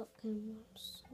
soccer mouse.